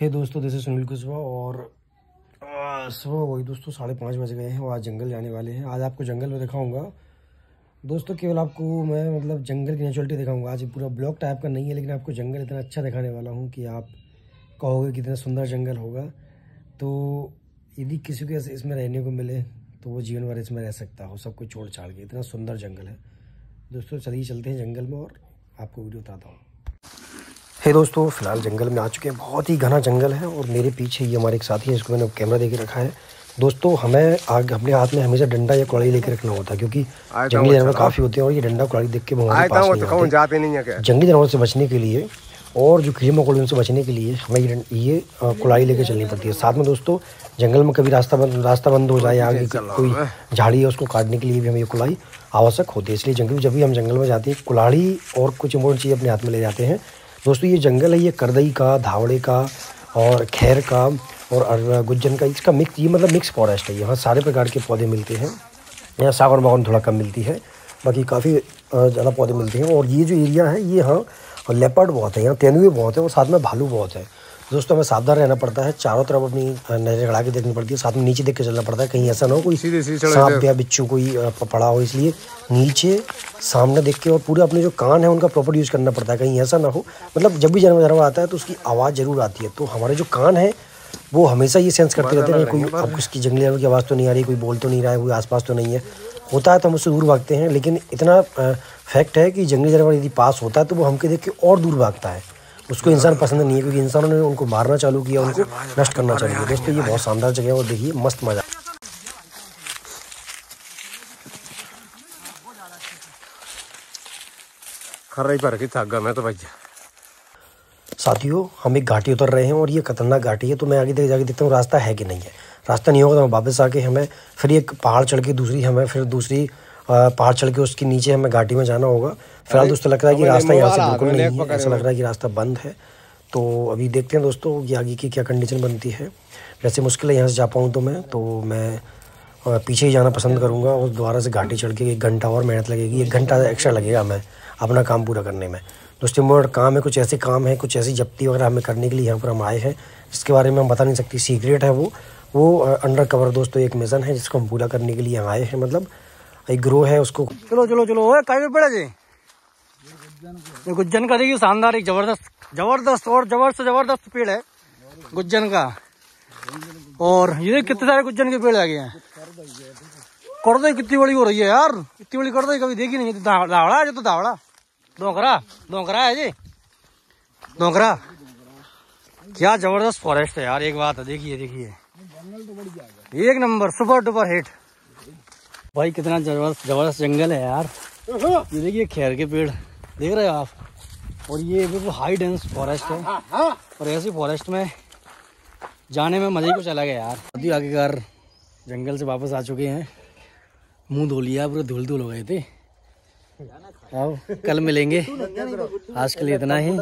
हे दोस्तों जैसे सुनील कुशवाहा और सुबह वही दोस्तों साढ़े पाँच बज गए हैं और आज जंगल जाने वाले हैं। आज आपको जंगल में दिखाऊँगा। दोस्तों, केवल आपको मैं मतलब जंगल की नेचुरलिटी दिखाऊँगा। आज पूरा ब्लॉक टाइप का नहीं है, लेकिन आपको जंगल इतना अच्छा दिखाने वाला हूँ कि आप कहोगे कितना सुंदर जंगल होगा। तो यदि किसी को इसमें रहने को मिले तो वो जीवन भर इसमें रह सकता हो, सब कुछ छोड़ छाड़ के। इतना सुंदर जंगल है। दोस्तों, चलिए चलते हैं जंगल में और आपको वीडियो बताता हूँ। हे दोस्तों फ़िलहाल जंगल में आ चुके हैं। बहुत ही घना जंगल है और मेरे पीछे ये हमारे एक साथी है इसको मैंने कैमरा दे के रखा है। दोस्तों हमें आग अपने हाथ में हमेशा डंडा या कुड़ाई लेके रखना होता है क्योंकि जंगली जानवर काफ़ी होते हैं और ये डंडा कुड़ाई देख के हमारे पास नहीं जाते नहीं है जंगली जानवर से बचने के लिए और जो कीड़े मकोड़े उनसे बचने के लिए हमें ये ये कुलाई लेके चलनी पड़ती है। साथ में दोस्तों जंगल में कभी रास्ता बंद रास्ता बंद हो जाए आगे कोई झाड़ी है उसको काटने के लिए भी हमें ये कुलाई आवश्यक होती है। इसलिए जंगल जब भी हम जंगल में जाते हैं कुल्हाड़ी और कुछ इम्पोर्टेंट चीज़ अपने हाथ में ले जाते हैं। दोस्तों, ये जंगल है, ये करदई का, धावड़े का और खैर का और गुज्जन का, इसका मिक्स ये मतलब मिक्स फॉरेस्ट है। यहाँ सारे प्रकार के पौधे मिलते हैं। यहाँ सागर बागन थोड़ा कम मिलती है, बाकी काफ़ी ज़्यादा पौधे मिलते हैं। और ये जो एरिया है, ये यहाँ लेपर्ड बहुत है, यहाँ तेंदुए बहुत है और साथ में भालू बहुत है। दोस्तों हमें सावधान रहना पड़ता है। चारों तरफ़ अपनी नज़र चढ़ा के देखनी पड़ती है। साथ में नीचे देख के चलना पड़ता है। कहीं ऐसा ना हो कोई सांप या बिच्छू कोई पड़ा हो इसलिए नीचे सामने देख के और पूरे अपने जो कान है उनका प्रॉपर यूज़ करना पड़ता है। कहीं ऐसा ना हो। मतलब जब भी जानवर जानवर आता है तो उसकी आवाज़ ज़रूर आती है। तो हमारे जो कान है वो हमेशा ये सेंस करते रहते हैं कोई अब उसकी जंगली जानवर की आवाज़ तो नहीं आ रही कोई बोल तो नहीं रहा है कोई आसपास तो नहीं है। होता है तो हम उससे दूर भागते हैं लेकिन इतना फैक्ट है कि जंगली जानवर यदि पास होता है तो वो हमके देख के और दूर भागता है। उसको इंसान पसंद नहीं है क्योंकि इंसानों ने उनको मारना चालू किया उनको नष्ट करना चालू किया। दोस्तों ये बहुत शानदार जगह है और देखिए मस्त मज़ा। पर की थक गया मैं तो भैया साथियों हम एक घाटी उतर रहे हैं और ये खतरनाक घाटी है तो मैं आगे देख जाके देखता हूँ रास्ता है कि नहीं है। रास्ता नहीं होगा तो हम वापस आके हमें फिर एक पहाड़ चढ़ के दूसरी हमें फिर दूसरी पहाड़ चढ़ के उसके नीचे हमें घाटी में जाना होगा। फ़िलहाल दोस्तों लग रहा है कि रास्ता यहाँ से बिल्कुल नहीं है ऐसा लग रहा है कि रास्ता बंद है। तो अभी देखते हैं दोस्तों कि आगे की क्या कंडीशन बनती है। वैसे मुश्किल है यहाँ से जा पाऊँ तो मैं तो मैं पीछे ही जाना पसंद करूँगा और दोबारा से घाटी चढ़ के एक घंटा और मेहनत लगेगी एक घंटा एक्स्ट्रा लगेगा हमें अपना काम पूरा करने में। दोस्तों मोड़ काम है कुछ ऐसे काम है कुछ ऐसी जब्ती वगैरह हमें करने के लिए यहाँ पर हम आए हैं जिसके बारे में हम बता नहीं सकती। सीक्रेट है वो वो अंडर कवर दोस्तों एक मिशन है जिसको हम पूरा करने के लिए यहाँ आए हैं मतलब एक ग्रो है उसको। चलो चलो चलो, ओए पे पड़ा जी? ये गुज्जन का देखिए शानदार, एक ज़बरदस्त ज़बरदस्त और ज़बरदस्त ज़बरदस्त पेड़ है गुज्जन का। और ये कितने सारे गुज्जन के पेड़ आ गए हैं। करदई कितनी बड़ी हो रही है यार, इतनी बड़ी करदई कभी देखी नहीं दावड़ा है जो तो दावड़ा। दोकरा दोकरा है जी। दोकरा क्या ज़बरदस्त फॉरेस्ट है यार, एक बात है, देखिए देखिए। एक नंबर, सुपर डुपर हिट। भाई कितना ज़बरदस्त ज़बरदस्त जंगल है यार। ये देखिए खैर के पेड़। देख रहे हो आप? और ये बिल्कुल हाई डेंस फॉरेस्ट है। और ऐसी फॉरेस्ट में जाने में मज़े ही कुछ अलग है यार। अभी आगे कर जंगल से वापस आ चुके हैं। मुँह धो लिया पूरे धुल धुल हो गए थे। अब कल मिलेंगे। आज के लिए इतना ही।